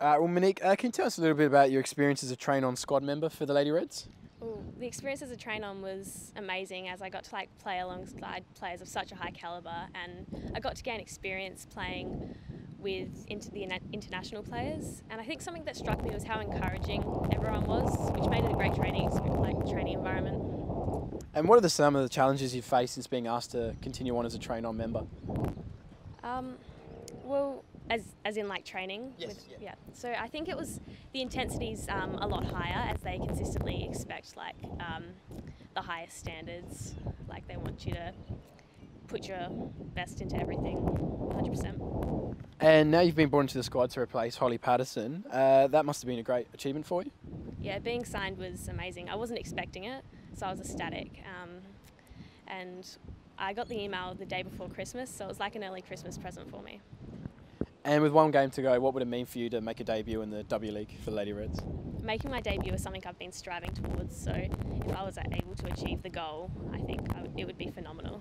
Uh, well, Monique, uh, can you tell us a little bit about your experience as a train on squad member for the Lady Reds? Well, the experience as a train on was amazing as I got to like play alongside players of such a high caliber and I got to gain experience playing with into the international players and I think something that struck me was how encouraging everyone was which made it a great training like training environment. And what are the, some of the challenges you've faced since being asked to continue on as a train on member? Um, well, as, as in like training? Yes, with, yeah. yeah. So I think it was the intensity's um, a lot higher as they consistently expect like um, the highest standards. Like they want you to put your best into everything, 100%. And now you've been brought into the squad to replace Holly Patterson. Uh, that must have been a great achievement for you. Yeah, being signed was amazing. I wasn't expecting it, so I was ecstatic. Um, and I got the email the day before Christmas, so it was like an early Christmas present for me. And with one game to go, what would it mean for you to make a debut in the W League for the Lady Reds? Making my debut is something I've been striving towards, so if I was able to achieve the goal, I think it would be phenomenal.